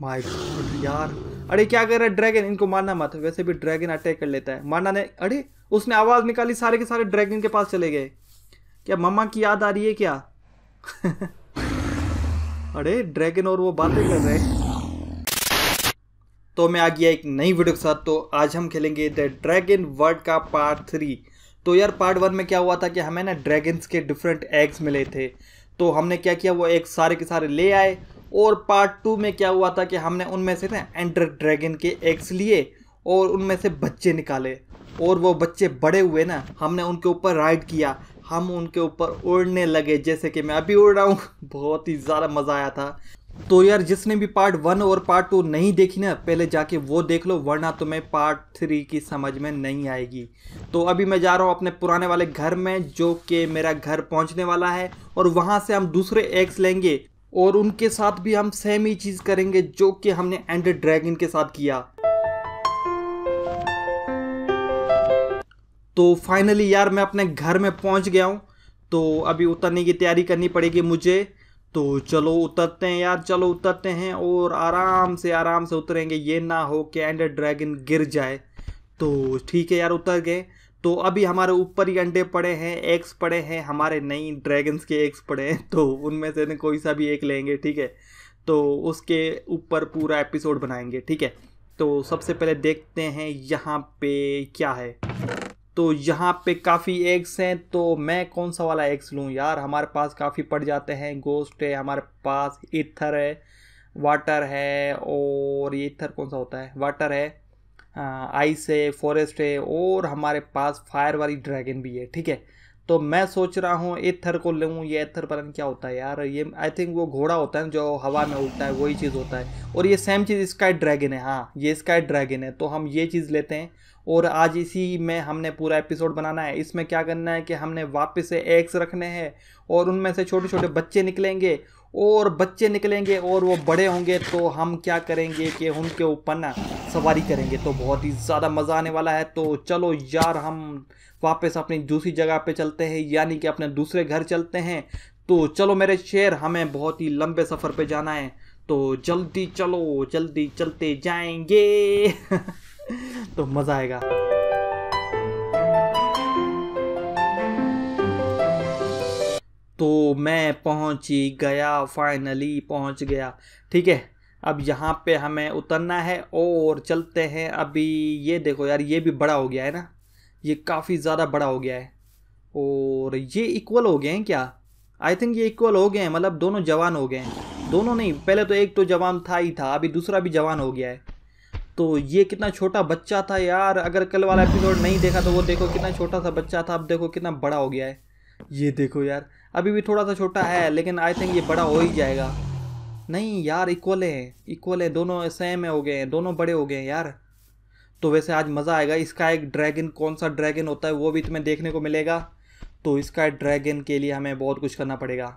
My God यार। अरे, क्या कर रहा है? ड्रैगन इनको मारना मत। वैसे भी ड्रैगन अटैक कर लेता है। मारना ने अरे, उसने आवाज़ निकाली, सारे के सारे ड्रैगन के पास चले गए। क्या मम्मा की याद आ रही है क्या? अरे ड्रैगन और वो बातें कर रहे तो मैं आ गया एक नई वीडियो के साथ। तो आज हम खेलेंगे द ड्रैगन वर्ड का पार्ट थ्री तो यार पार्ट वन में क्या हुआ था कि हमें ना ड्रैगन्स के डिफरेंट एग्स मिले थे। तो हमने क्या किया? वो एग सारे के सारे ले आए। और पार्ट टू में क्या हुआ था कि हमने उनमें से ना एंडर ड्रैगन के एग्स लिए और उनमें से बच्चे निकाले। और वो बच्चे बड़े हुए ना, हमने उनके ऊपर राइड किया। हम उनके ऊपर उड़ने लगे, जैसे कि मैं अभी उड़ रहा हूँ। बहुत ही ज़्यादा मज़ा आया था। तो यार, जिसने भी पार्ट वन और पार्ट टू नहीं देखी ना, पहले जाके वो देख लो, वरना तुम्हें पार्ट थ्री की समझ में नहीं आएगी। तो अभी मैं जा रहा हूँ अपने पुराने वाले घर में, जो कि मेरा घर पहुँचने वाला है। और वहाँ से हम दूसरे एग्स लेंगे। और उनके साथ भी हम सेम ही चीज़ करेंगे जो कि हमने एंड ड्रैगन के साथ किया। तो फाइनली यार मैं अपने घर में पहुँच गया हूँ। तो अभी उतरने की तैयारी करनी पड़ेगी मुझे। तो चलो उतरते हैं यार, चलो उतरते हैं और आराम से आराम से उतरेंगे। ये ना हो कि एंडर ड्रैगन गिर जाए। तो ठीक है यार, उतर गए। तो अभी हमारे ऊपर ही अंडे पड़े हैं एग्स पड़े हैं, हमारे नई ड्रैगन्स के एग्स पड़े हैं तो उनमें से कोई सा भी एक लेंगे, ठीक है? तो उसके ऊपर पूरा एपिसोड बनाएँगे, ठीक है? तो सबसे पहले देखते हैं यहाँ पे क्या है। तो यहाँ पे काफ़ी एग्स हैं तो मैं कौन सा वाला एग्स लूँ यार? हमारे पास काफ़ी पड़ जाते हैं गोस्ट है, हमारे पास इथर है वाटर है, और ये इथर कौन सा होता है? वाटर है आइस है फॉरेस्ट है, और हमारे पास फायर वाली ड्रैगन भी है, ठीक है? तो मैं सोच रहा हूँ, एथर को लूँ, ये एथर पर क्या होता है यार, ये आई थिंक वो घोड़ा होता है जो हवा में उड़ता है, वही चीज़ होता है। और ये सेम चीज़ स्काई ड्रैगन है हाँ ये स्काई ड्रैगन है तो हम ये चीज़ लेते हैं। और आज इसी में हमने पूरा एपिसोड बनाना है। इसमें क्या करना है कि हमने वापस से एग्स रखने हैं, और उनमें से छोटे छोटे बच्चे निकलेंगे और बच्चे निकलेंगे और वो बड़े होंगे तो हम क्या करेंगे कि उनके ऊपर ना सवारी करेंगे। तो बहुत ही ज़्यादा मज़ा आने वाला है। तो चलो यार, हम वापस अपनी दूसरी जगह पे चलते हैं, यानी कि अपने दूसरे घर चलते हैं। तो चलो मेरे शेर, हमें बहुत ही लंबे सफ़र पे जाना है। तो जल्दी चलो, जल्दी चलते जाएँगे। तो मज़ा आएगा। तो मैं पहुँच ही गया फाइनली पहुँच गया। ठीक है, अब यहाँ पे हमें उतरना है और चलते हैं। अभी ये देखो यार, ये भी बड़ा हो गया है ना। ये काफ़ी ज़्यादा बड़ा हो गया है। और ये इक्वल हो गए हैं क्या? आई थिंक ये इक्वल हो गए हैं मतलब दोनों जवान हो गए हैं। दोनों नहीं, पहले तो एक तो जवान था ही था, अभी दूसरा भी जवान हो गया है। तो ये कितना छोटा बच्चा था यार, अगर कल वाला एपिसोड नहीं देखा तो वो देखो कितना छोटा सा बच्चा था, अब देखो कितना बड़ा हो गया है। ये देखो यार अभी भी थोड़ा सा छोटा है, लेकिन आई थिंक ये बड़ा हो ही जाएगा। नहीं यार इक्वल है। इक्वल है, दोनों सेम हो गए हैं दोनों बड़े हो गए हैं यार। तो वैसे आज मज़ा आएगा। इसका एक ड्रैगन कौन सा ड्रैगन होता है, वो भी तुम्हें देखने को मिलेगा। तो इसका ड्रैगन के लिए हमें बहुत कुछ करना पड़ेगा।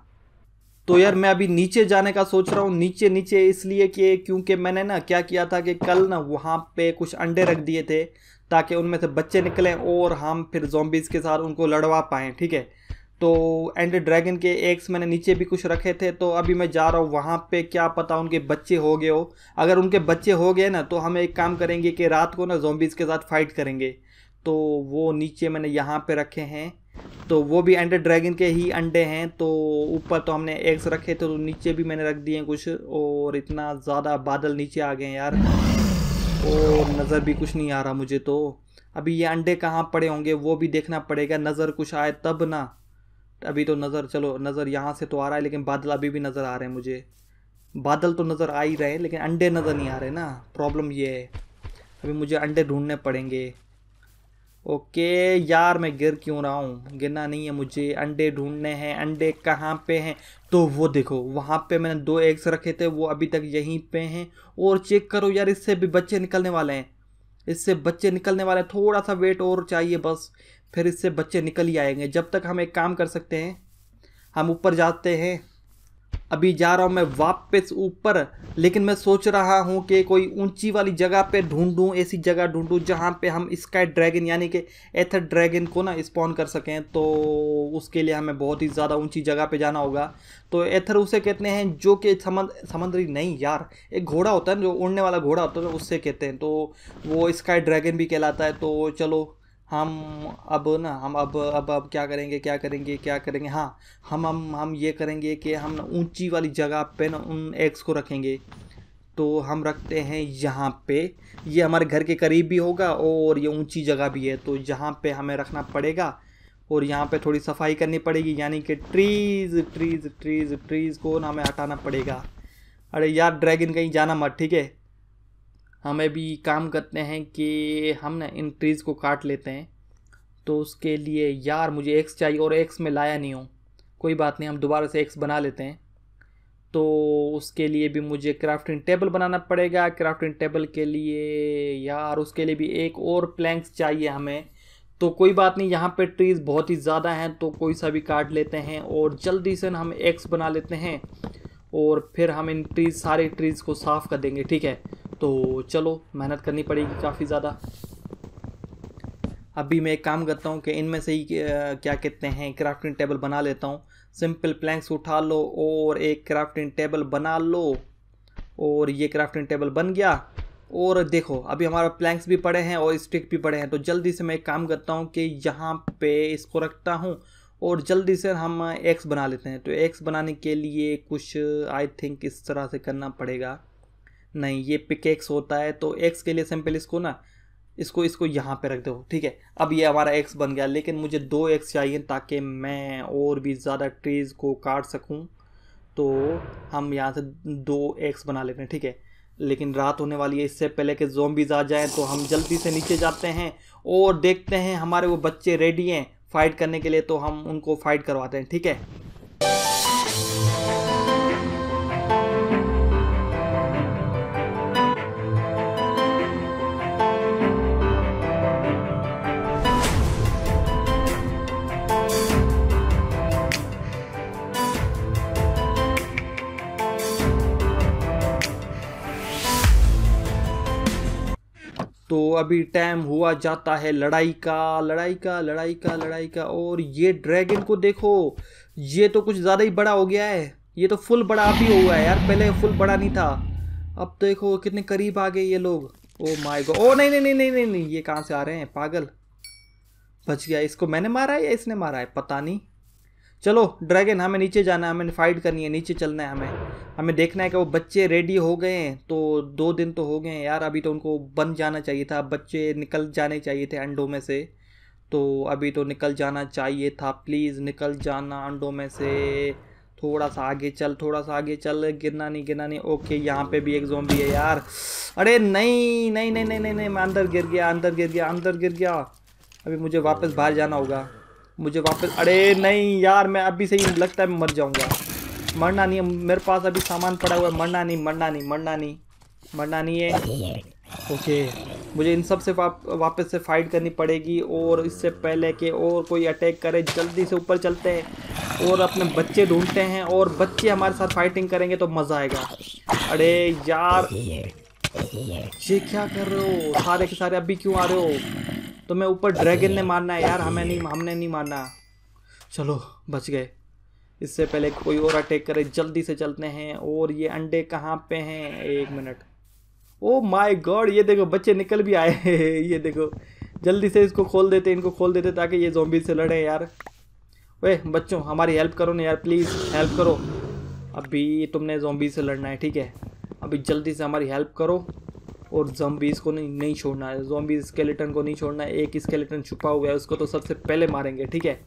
तो यार, मैं अभी नीचे जाने का सोच रहा हूँ। नीचे नीचे इसलिए कि क्योंकि मैंने ना क्या किया था कि कल ना वहाँ पे कुछ अंडे रख दिए थे, ताकि उनमें से बच्चे निकलें और हम फिर जोम्बिस के साथ उनको लड़वा पाएँ, ठीक है? तो एंड ड्रैगन के एग्स मैंने नीचे भी कुछ रखे थे तो अभी मैं जा रहा हूँ वहाँ पे, क्या पता उनके बच्चे हो गए हो। अगर उनके बच्चे हो गए ना तो हम एक काम करेंगे कि रात को ना जोम्बिस के साथ फाइट करेंगे। तो वो नीचे मैंने यहाँ पे रखे हैं। तो वो भी एंडर ड्रैगन के ही अंडे हैं तो ऊपर तो हमने एग्स रखे थे तो नीचे भी मैंने रख दिए कुछ, और इतना ज़्यादा बादल नीचे आ गए यार। और नज़र भी कुछ नहीं आ रहा मुझे तो। अभी ये अंडे कहाँ पड़े होंगे, वो भी देखना पड़ेगा, नज़र कुछ आए तब ना। अभी तो नज़र, चलो, नज़र यहाँ से तो आ रहा है, लेकिन बादल अभी भी नज़र आ रहे हैं मुझे। बादल तो नज़र आ ही रहे हैं, लेकिन अंडे नज़र नहीं आ रहे ना। प्रॉब्लम ये है। अभी मुझे अंडे ढूँढने पड़ेंगे। ओके, यार मैं गिर क्यों रहा हूँ? गिरना नहीं है मुझे। अंडे ढूँढने हैं। अंडे कहाँ पे हैं? तो वो देखो, वहाँ पे मैंने दो एग्स रखे थे, वो अभी तक यहीं पे हैं। और चेक करो यार, इससे भी बच्चे निकलने वाले हैं। इससे बच्चे निकलने वाले हैं। थोड़ा सा वेट और चाहिए बस। फिर इससे बच्चे निकल ही आएँगे। जब तक हम एक काम कर सकते हैं, हम ऊपर जाते हैं। अभी जा रहा हूँ मैं वापस ऊपर, लेकिन मैं सोच रहा हूँ कि कोई ऊँची वाली जगह पे ढूंढूं, ऐसी जगह ढूंढूं जहाँ पे हम स्काई ड्रैगन, यानी कि एथर ड्रैगन को ना स्पॉन कर सकें। तो उसके लिए हमें बहुत ही ज़्यादा ऊँची जगह पे जाना होगा। तो एथर उसे कहते हैं, जो कि समंद, समुद्री नहीं यार, एक घोड़ा होता है जो उड़ने वाला घोड़ा होता है, उससे कहते हैं। तो वो स्काई ड्रैगन भी कहलाता है। तो चलो हम अब ना, हम अब अब अब क्या करेंगे क्या करेंगे क्या करेंगे? हाँ हम हम हम ये करेंगे कि हम ऊँची वाली जगह पे ना उन एग्स को रखेंगे। तो हम रखते हैं यहाँ पे। ये हमारे घर के करीब भी होगा और ये ऊँची जगह भी है। तो यहाँ पे हमें रखना पड़ेगा और यहाँ पे थोड़ी सफ़ाई करनी पड़ेगी। यानी कि ट्रीज़ ट्रीज़ ट्रीज़ ट्रीज़ को ना हमें हटाना पड़ेगा। अरे यार ड्रैगन कहीं जाना मत, ठीक है? हमें भी काम करते हैं कि हम ना इन ट्रीज़ को काट लेते हैं। तो उसके लिए यार मुझे एक्स चाहिए और एक्स में लाया नहीं हूँ। कोई बात नहीं, हम दोबारा से एक्स बना लेते हैं। तो उसके लिए भी मुझे क्राफ्टिंग टेबल बनाना पड़ेगा। क्राफ्टिंग टेबल के लिए यार उसके लिए भी एक और प्लैंक्स चाहिए हमें। तो कोई बात नहीं, यहाँ पे ट्रीज़ बहुत ही ज़्यादा हैं तो कोई सा भी काट लेते हैं और जल्दी से हम एक्स बना लेते हैं। और फिर हम इन ट्रीज़ सारे ट्रीज़ को साफ़ कर देंगे, ठीक है? तो चलो, मेहनत करनी पड़ेगी काफ़ी ज़्यादा। अभी मैं एक काम करता हूँ कि इनमें से ही क्या कहते हैं, क्राफ्टिंग टेबल बना लेता हूँ। सिंपल प्लैंक्स उठा लो और एक क्राफ्टिंग टेबल बना लो। और ये क्राफ्टिंग टेबल बन गया। और देखो, अभी हमारा प्लैंक्स भी पड़े हैं और स्टिक भी पड़े हैं। तो जल्दी से मैं एक काम करता हूँ कि यहाँ पे इसको रखता हूँ। और जल्दी से हम एक्स बना लेते हैं। तो एक्स बनाने के लिए कुछ आई थिंक इस तरह से करना पड़ेगा। नहीं, ये पिक एक्स होता है तो एक्स के लिए सिंपल इसको ना, इसको इसको यहाँ पे रख दो, ठीक है? अब ये हमारा एक्स बन गया, लेकिन मुझे दो एक्स चाहिए ताकि मैं और भी ज़्यादा ट्रीज़ को काट सकूँ। तो हम यहाँ से दो एक्स बना लेते हैं, ठीक है? लेकिन रात होने वाली है, इससे पहले कि जोम्बिज आ जाएँ तो हम जल्दी से नीचे जाते हैं और देखते हैं हमारे वो बच्चे रेडी हैं। फाइट करने के लिए तो हम उनको फाइट करवाते हैं ठीक है? तो अभी टाइम हुआ जाता है लड़ाई का लड़ाई का लड़ाई का लड़ाई का। और ये ड्रैगन को देखो, ये तो कुछ ज़्यादा ही बड़ा हो गया है। ये तो फुल बड़ा अभी हुआ है यार, पहले फुल बड़ा नहीं था। अब देखो कितने करीब आ गए ये लोग। ओ माय गॉड ओ नहीं नहीं नहीं नहीं नहीं नहीं, ये कहाँ से आ रहे हैं? पागल। बच गया। इसको मैंने मारा है या इसने मारा है? पता नहीं। चलो ड्रैगन हमें नीचे जाना है, हमें फाइट करनी है, नीचे चलना है हमें। हमें देखना है कि वो बच्चे रेडी हो गए हैं तो दो दिन तो हो गए हैं यार, अभी तो उनको बन जाना चाहिए था, बच्चे निकल जाने चाहिए थे अंडों में से। तो अभी तो निकल जाना चाहिए था प्लीज़ निकल जाना अंडों में से। थोड़ा सा आगे चल, थोड़ा सा आगे चल, गिरना नहीं गिरना नहीं। ओके यहाँ पे भी एक जोम्बी है यार। अरे नहीं नहीं नहीं नहीं नहीं नहीं नहीं, मैं अंदर गिर गया, अंदर गिर गया, अंदर गिर गया। अभी मुझे वापस बाहर जाना होगा। मुझे वापस अरे नहीं यार मैं अभी से ही लगता है मैं मर जाऊँगा। मरना नहीं मेरे पास अभी सामान पड़ा हुआ है। मरना नहीं मरना नहीं मरना नहीं मरना नहीं है। ओके मुझे इन सबसे वाप, वापस से फाइट करनी पड़ेगी और इससे पहले कि और कोई अटैक करे जल्दी से ऊपर चलते हैं और अपने बच्चे ढूंढते हैं और बच्चे हमारे साथ फाइटिंग करेंगे तो मज़ा आएगा। अरे यार ये क्या कर रहे हो? सारे के सारे अभी क्यों आ रहे हो? तो मैं ऊपर ड्रैगन ने मारना है यार हमें नहीं हमने नहीं मारना। चलो बच गए। इससे पहले कोई और अटैक करे जल्दी से चलते हैं। और ये अंडे कहाँ पे हैं? एक मिनट। ओ माय गॉड ये देखो बच्चे निकल भी आए ये देखो जल्दी से इसको खोल देते इनको खोल देते ताकि ये जोम्बी से लड़े यार। वे बच्चों हमारी हेल्प करो ना यार प्लीज़ हेल्प करो। अभी तुमने जोम्बी से लड़ना है ठीक है? अभी जल्दी से हमारी हेल्प करो। और जम्बीज को नहीं नहीं छोड़ना है। जोम्बी स्केलेटन को नहीं छोड़ना है। एक स्केलेटन छुपा हुआ है, उसको तो सबसे पहले मारेंगे, ठीक है?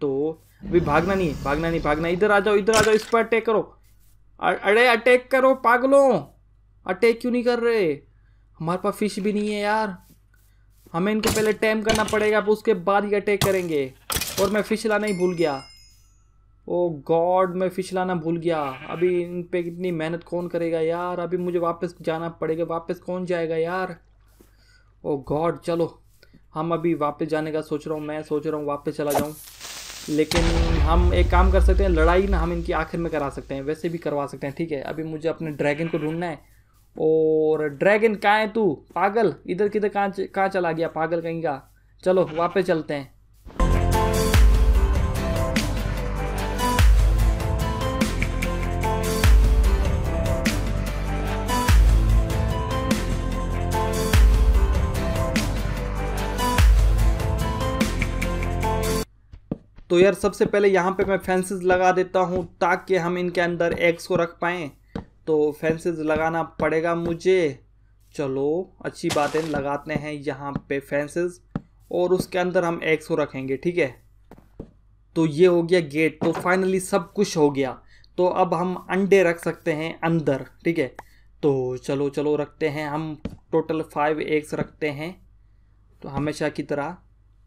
तो अभी भागना नहीं भागना नहीं, भागना इधर आ जाओ, इधर आ जाओ, इस पर अटैक करो। अरे अटैक करो, पागलों! अटैक क्यों नहीं कर रहे? हमारे पास फ़िश भी नहीं है यार। हमें इनको पहले टैम करना पड़ेगा उसके बाद ही अटैक करेंगे। और मैं फ़िश लाना ही भूल गया। ओ गॉड मैं फ़िश लाना भूल गया। अभी इन पे कितनी मेहनत कौन करेगा यार? अभी मुझे वापस जाना पड़ेगा। वापस कौन जाएगा यार? ओ गॉड चलो। हम अभी वापस जाने का सोच रहा हूँ। मैं सोच रहा हूँ वापस चला जाऊँ। लेकिन हम एक काम कर सकते हैं। लड़ाई ना हम इनकी आखिर में करा सकते हैं। वैसे भी करवा सकते हैं। ठीक है। अभी मुझे अपने ड्रैगन को ढूंढना है। और ड्रैगन कहाँ है तू? पागल? इधर किधर कहाँ कहाँ चला गया? पागल कहीं का? चलो, वापस चलते हैं। तो यार सबसे पहले यहाँ पे मैं फेंसेस लगा देता हूँ ताकि हम इनके अंदर एग्स को रख पाएँ। तो फेंसेस लगाना पड़ेगा मुझे। चलो, अच्छी बात लगाते हैं यहाँ पे फेंसेस और उसके अंदर हम एग्स को रखेंगे, ठीक है? तो ये हो गया गेट तो फाइनली सब कुछ हो गया। तो अब हम अंडे रख सकते हैं अंदर, ठीक है? तो चलो चलो रखते हैं हम। टोटल फाइव एग्स रखते हैं। तो हमेशा की तरह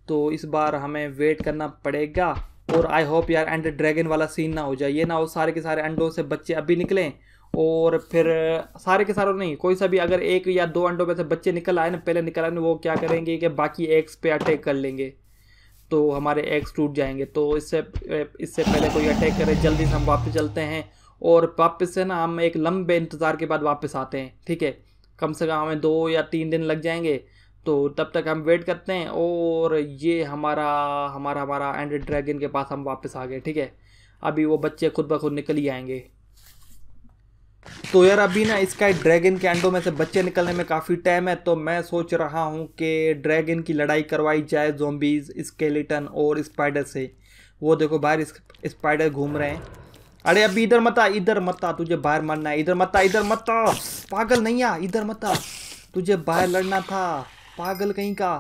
तो इस बार हमें वेट करना पड़ेगा। और आई होप यार एंड ड्रैगन वाला सीन ना हो जाए। ये ना हो सारे के सारे अंडों से बच्चे अभी निकलें और फिर, सारे के सारे नहीं, कोई सा भी अगर एक या दो अंडों में से बच्चे निकल आए ना, पहले निकल आए ना, वो क्या करेंगे कि बाकी एग्स पे अटैक कर लेंगे। तो हमारे एग्स टूट जाएँगे। तो इससे इससे पहले कोई अटैक करे, जल्दी से हम वापस चलते हैं। और वापस से ना हम एक लंबे इंतज़ार के बाद वापस आते हैं, ठीक है? कम से कम हमें दो या तीन दिन लग जाएँगे। तो तब तक हम वेट करते हैं और ये हमारा हमारा हमारा एंड ड्रैगन के पास हम वापस आ गए, ठीक है? अभी वो बच्चे खुद ब खुद निकल ही आएँगे। तो यार अभी ना इसका ड्रैगन के अंडों में से बच्चे निकलने में काफ़ी टाइम है तो मैं सोच रहा हूँ कि ड्रैगन की लड़ाई करवाई जाए जोम्बीज स्केलेटन और स्पाइडर से। वो देखो बाहर स्पाइडर घूम रहे हैं। अरे अभी इधर मत आ, इधर मत आ, तुझे बाहर मारना है। इधर मत आ, इधर मत आ। पागल नहीं आ, इधर मत आ। तुझे बाहर लड़ना था। पागल कहीं का?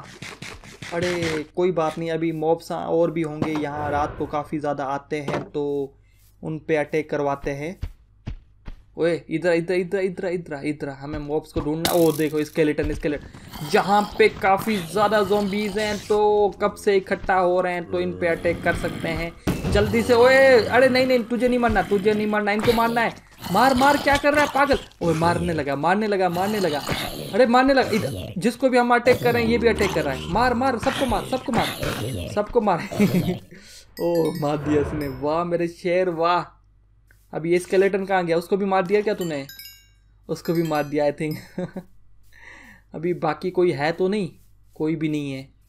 अरे, कोई बात नहीं, अभी मॉब्स और भी होंगे। यहाँ रात को काफ़ी ज़्यादा आते हैं तो उन पे अटैक करवाते हैं। ओए, इधर इधर इधर इधर इधर इधर, हमें मॉब्स को ढूंढना। ओ, देखो स्केलेटन स्केलेटन जहाँ पे काफ़ी ज़्यादा जोम्बीज हैं तो कब से इकट्ठा हो रहे हैं तो इन पे अटैक कर सकते हैं। जल्दी से, ओए, अरे नहीं नहीं, तुझे नहीं मरना, तुझे नहीं मरना, इनको मारना है। मार मार, क्या कर रहा है, पागल? ओए, मारने लगा मारने लगा मारने लगा। अरे, मारने लगा, इधर, जिसको भी हम अटैक कर रहे हैं, ये भी अटैक कर रहा है। मार मार, सबको मार सबको मार सबको मार। ओ मार दिया इसने, वाह, मेरे शेर, वाह। अब ये स्केलेटन कहाँ गया? उसको भी मार दिया क्या तूने? उसको भी मार दिया आई थिंक अभी बाकी कोई है तो नहीं? कोई भी नहीं है।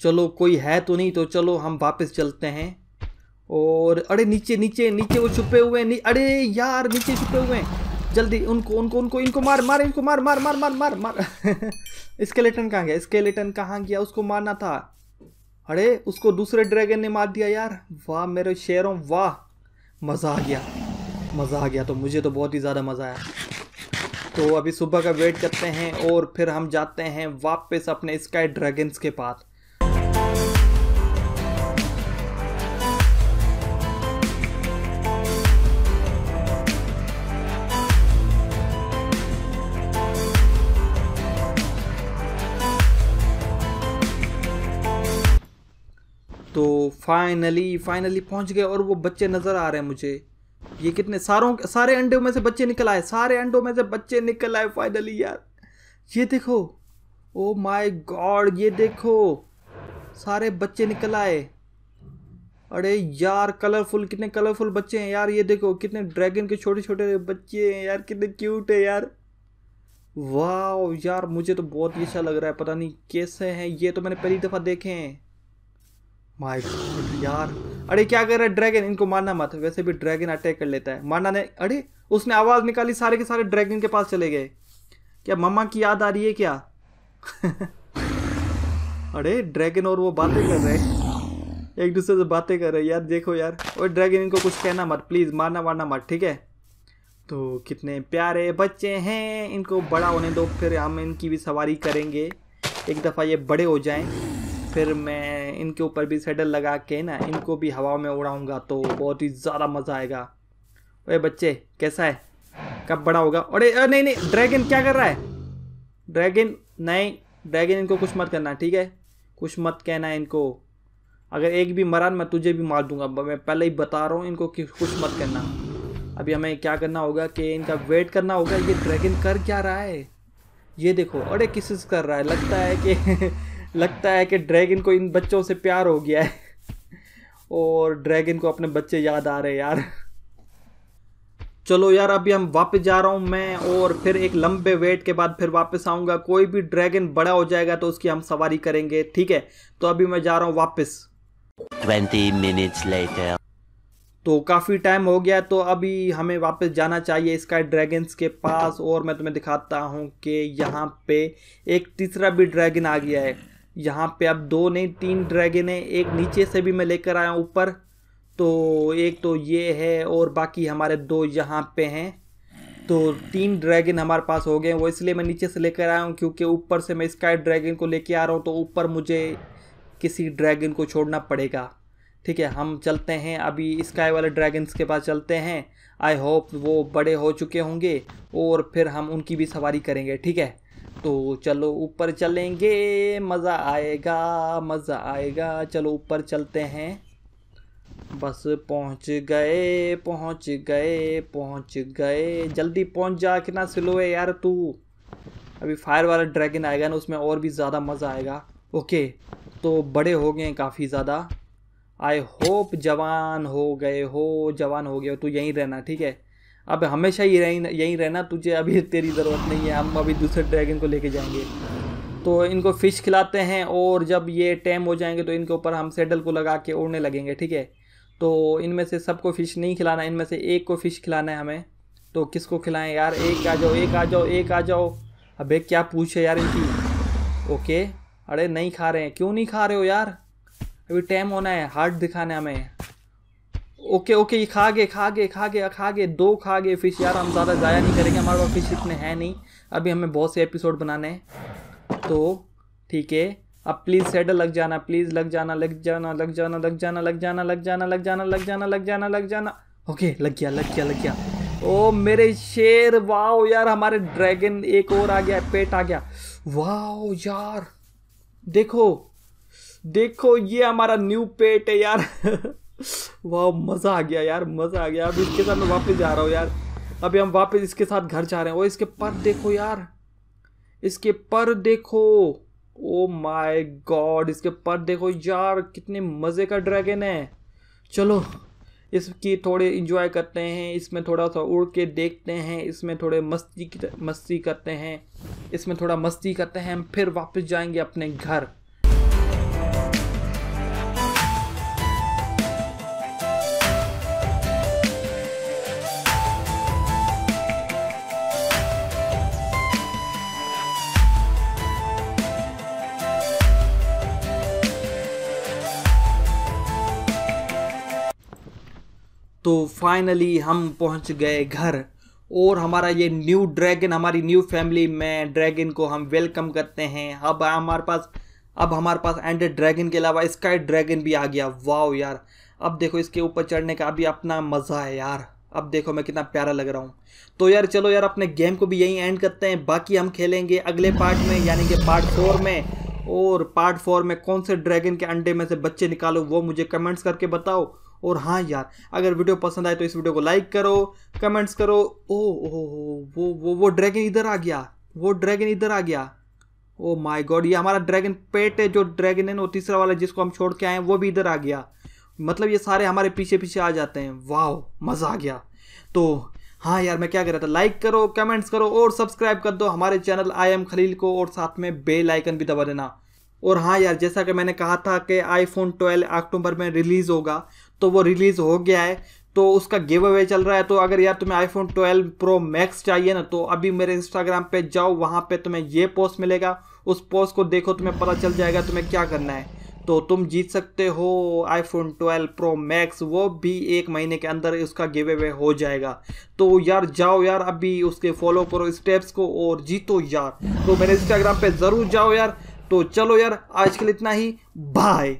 चलो कोई है तो नहीं तो चलो हम वापस चलते हैं। और अरे नीचे नीचे नीचे वो छुपे हुए हैं अरे यार नीचे छुपे हुए हैं। जल्दी उनको उनको उनको, इनको मार मार, इनको मार मार मार मार मार मार। स्केलेटन कहाँ गया? स्केलेटन कहाँ गया? उसको मारना था। अरे उसको दूसरे ड्रैगन ने मार दिया यार। वाह, मेरे शेरों, वाह। मज़ा आ गया। मज़ा आ गया तो मुझे तो बहुत ही ज़्यादा मज़ा आया। तो अभी सुबह का वेट करते हैं और फिर हम जाते हैं वापस अपने स्काई ड्रैगन्स के पास। तो फाइनली फाइनली पहुँच गए और वो बच्चे नज़र आ रहे हैं मुझे। ये कितने सारों सारे अंडों में से बच्चे निकल आए। सारे अंडों में से बच्चे निकल आए फाइनली यार। ये देखो। ओ माय गॉड ये देखो। सारे बच्चे निकल आए। अरे यार कलरफुल कितने कलरफुल बच्चे हैं यार। ये देखो, कितने ड्रैगन के छोटे छोटे बच्चे हैं यार। कितने क्यूट है यार। वाह यार, मुझे तो बहुत ही अच्छा लग रहा है। पता नहीं कैसे हैं। ये तो मैंने पहली दफ़ा देखे हैं। माय यार। अरे, क्या कर रहा है? ड्रैगन इनको मारना मत। वैसे भी ड्रैगन अटैक कर लेता है। मारना ने अरे, उसने आवाज़ निकाली, सारे के सारे ड्रैगन के पास चले गए। क्या मम्मा की याद आ रही है क्या? अरे ड्रैगन और वो बातें कर रहे हैं। एक दूसरे से बातें कर रहे हैं। यार, देखो यार। और ड्रैगन इनको कुछ कहना मत। प्लीज़ मारना मारना मत, ठीक है? तो कितने प्यारे बच्चे हैं। इनको बड़ा होने दो, फिर हम इनकी भी सवारी करेंगे। एक दफ़ा ये बड़े हो जाएँ। फिर मैं इनके ऊपर भी सेडल लगा के ना, इनको भी हवा में उड़ाऊँगा तो बहुत ही ज़्यादा मज़ा आएगा। अरे बच्चे, कैसा है? कब बड़ा होगा? अरे नहीं नहीं ड्रैगन क्या कर रहा है? ड्रैगन नहीं ड्रैगन इनको कुछ मत करना, ठीक है? कुछ मत कहना है इनको। अगर एक भी मरा, मैं तुझे भी मार दूँगा। मैं पहले ही बता रहा हूँ इनको कि कुछ मत करना। अभी हमें क्या करना होगा कि इनका वेट करना होगा, ये ड्रैगन कर क्या रहा है? ये देखो, अरे किस कर रहा है? लगता है कि लगता है कि ड्रैगन को इन बच्चों से प्यार हो गया है। और ड्रैगन को अपने बच्चे याद आ रहे हैं यार। चलो यार अभी हम वापस जा रहा हूँ मैं और फिर एक लंबे वेट के बाद फिर वापस आऊँगा। कोई भी ड्रैगन बड़ा हो जाएगा तो उसकी हम सवारी करेंगे ठीक है? तो अभी मैं जा रहा हूँ वापस। 20 minutes later. तो काफ़ी टाइम हो गया तो अभी हमें वापस जाना चाहिए स्काई ड्रैगन्स के पास और मैं तुम्हें दिखाता हूँ कि यहाँ पे एक तीसरा भी ड्रैगन आ गया है। यहाँ पे अब दो नहीं, तीन ड्रैगन है, एक नीचे से भी मैं लेकर आया हूँ ऊपर। तो एक तो ये है और बाकी हमारे दो यहाँ पे हैं। तो तीन ड्रैगन हमारे पास हो गए वो इसलिए मैं नीचे से लेकर आया हूँ क्योंकि ऊपर से मैं स्काई ड्रैगन को लेके आ रहा हूँ तो ऊपर मुझे किसी ड्रैगन को छोड़ना पड़ेगा। ठीक है, हम चलते हैं, अभी स्काई वाले ड्रैगन्स के पास चलते हैं। आई होप वो बड़े हो चुके होंगे और फिर हम उनकी भी सवारी करेंगे, ठीक है? तो चलो ऊपर चलेंगे। मज़ा आएगा मज़ा आएगा। चलो ऊपर चलते हैं। बस पहुँच गए पहुँच गए पहुँच गए। जल्दी पहुँच जा, कितना स्लो है यार तू। अभी फायर वाला ड्रैगन आएगा ना, उसमें और भी ज़्यादा मज़ा आएगा। ओके तो बड़े हो गए काफ़ी ज़्यादा। आई होप जवान हो गए हो, जवान हो गए हो, तू यहीं रहना, ठीक है? अब हमेशा ही रही, यहीं रहना, तुझे अभी तेरी ज़रूरत नहीं है, हम अभी दूसरे ड्रैगन को लेके जाएँगे। तो इनको फ़िश खिलाते हैं और जब ये टैम हो जाएँगे तो इनके ऊपर हम सेडल को लगा के उड़ने लगेंगे, ठीक है? तो इनमें से सबको फ़िश नहीं खिलाना, इनमें से एक को फ़िश खिलाना है हमें। तो किसको खिलाएँ यार? एक आ जाओ, एक आ जाओ, एक आ जाओ। अबे क्या पूछे यार इनकी? ओके, अरे नहीं खा रहे हैं। क्यों नहीं खा रहे हो यार? अभी टाइम होना है हार्ट दिखाना है हमें। ओके ओके ये खा गए खा गए खा गए खा गए दो खा गए फ़िश यार हम ज़्यादा ज़ाया नहीं करेंगे हमारे पास फ़िश इतने हैं नहीं अभी हमें बहुत से एपिसोड बनाने हैं तो ठीक है अब प्लीज़ सेडल लग जाना प्लीज़ लग जाना लग जाना लग जाना लग जाना लग जाना लग जाना लग जाना लग जाना लग जाना लग जाना ओके लग गया लग गया लग गया ओ मेरे शेर वाओ यार हमारे ड्रैगन एक और आ गया पेट आ गया वाओ यार देखो देखो ये हमारा न्यू पेट है यार वाह, मज़ा आ गया यार, मज़ा आ गया। अब इसके साथ मैं वापस जा रहा हूँ यार। अभी हम वापस इसके साथ घर जा रहे हैं। और इसके पर देखो यार। इसके पर देखो। ओ माय गॉड, इसके पर देखो यार, कितने मज़े का ड्रैगन है। चलो, इसकी थोड़े इंजॉय करते हैं। इसमें थोड़ा सा उड़ के देखते हैं। इसमें थोड़े मस्ती मस्ती करते हैं। इसमें थोड़ा मस्ती करते हैं। हम फिर वापस जाएँगे अपने घर। तो फाइनली हम पहुँच गए घर। और हमारा ये न्यू ड्रैगन हमारी न्यू फैमिली में ड्रैगन को हम वेलकम करते हैं। अब हमारे पास, अब हमारे पास एंडेड ड्रैगन के अलावा स्काई ड्रैगन भी आ गया। वाओ यार। अब देखो इसके ऊपर चढ़ने का अभी अपना मज़ा है यार। अब देखो मैं कितना प्यारा लग रहा हूँ। तो यार चलो यार, अपने गेम को भी यहीं एंड करते हैं। बाकी हम खेलेंगे अगले पार्ट में, यानी कि पार्ट फोर में। और पार्ट फोर में कौन से ड्रैगन के अंडे में से बच्चे निकालो, वो मुझे कमेंट्स करके बताओ। और हाँ यार, अगर वीडियो पसंद आए तो इस वीडियो को लाइक करो कमेंट्स करो। ओ ओ वो वो वो ड्रैगन इधर आ गया, वो ड्रैगन इधर आ गया। ओ माय गॉड ये हमारा ड्रैगन पेट है, जो ड्रैगन है ना तीसरा वाला जिसको हम छोड़ के आए वो भी इधर आ गया। मतलब ये सारे हमारे पीछे पीछे आ जाते हैं। वाह मज़ा आ गया। तो हाँ यार, मैं क्या कह रहा था लाइक करो कमेंट्स करो और सब्सक्राइब कर दो हमारे चैनल आई एम खलील को और साथ में बेल आइकन भी दबा देना। और हाँ यार, जैसा कि मैंने कहा था कि आईफोन 12 अक्टूबर में रिलीज़ होगा तो वो रिलीज़ हो गया है तो उसका गिव अवे चल रहा है। तो अगर यार तुम्हें आईफोन 12 प्रो मैक्स चाहिए ना तो अभी मेरे इंस्टाग्राम पे जाओ, वहाँ पे तुम्हें ये पोस्ट मिलेगा। उस पोस्ट को देखो, तुम्हें पता चल जाएगा तुम्हें क्या करना है। तो तुम जीत सकते हो आईफोन 12 प्रो मैक्स वो भी एक महीने के अंदर उसका गिव अवे हो जाएगा। तो यार जाओ यार, अभी उसके फॉलो करो स्टेप्स को और जीतो यार। तो मेरे इंस्टाग्राम पर ज़रूर जाओ यार। तो चलो यार, आज के लिए इतना ही। बाय